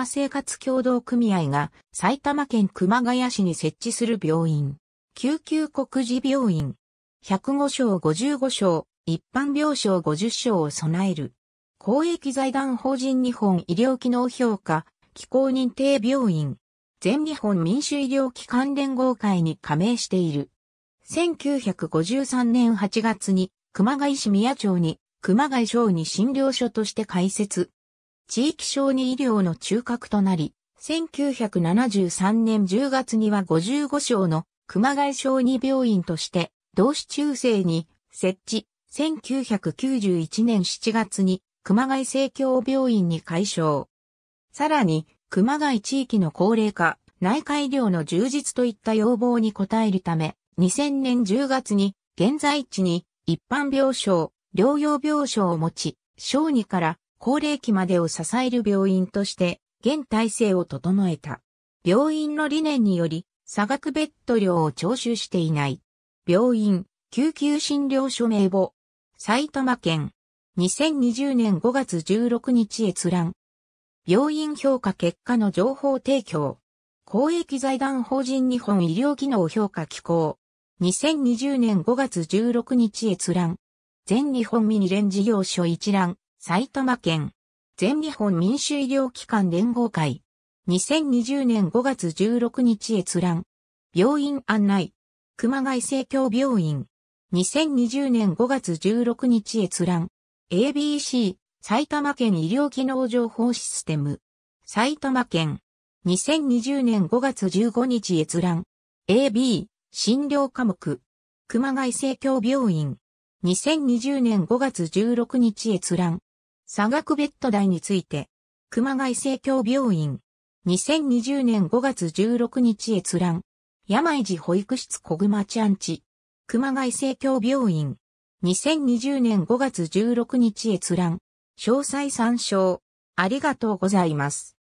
場生活協同組合が埼玉県熊谷市に設置する病院。救急国事病院。105床55床、一般病床50床を備える。公益財団法人日本医療機能評価、機構認定病院。全日本民主医療機関連合会に加盟している。1953年8月に熊谷市宮町に熊谷小児診療所として開設。地域小児医療の中核となり、1973年10月には55床の熊谷小児病院として同市中世に設置、1991年7月に熊谷生協病院に改称。さらに、熊谷地域の高齢化、内科医療の充実といった要望に応えるため、2000年10月に現在地に一般病床、療養病床を持ち、小児から高齢期までを支える病院として現体制を整えた。病院の理念により差額ベッド料を徴収していない。病院、救急診療所名簿。埼玉県。2020年5月16日閲覧。病院評価結果の情報提供。公益財団法人日本医療機能評価機構。2020年5月16日閲覧。全日本ミニレン事業所一覧。埼玉県。全日本民主医療機関連合会。2020年5月16日閲覧。病院案内。熊谷生協病院。2020年5月16日閲覧。ABC、埼玉県医療機能情報システム。埼玉県。2020年5月15日閲覧。AB、診療科目。熊谷生協病院。2020年5月16日閲覧。差額ベッド代について。熊谷生協病院。2020年5月16日閲覧。病児保育室小熊ちゃんち。熊谷生協病院。2020年5月16日閲覧。詳細参照。ありがとうございます。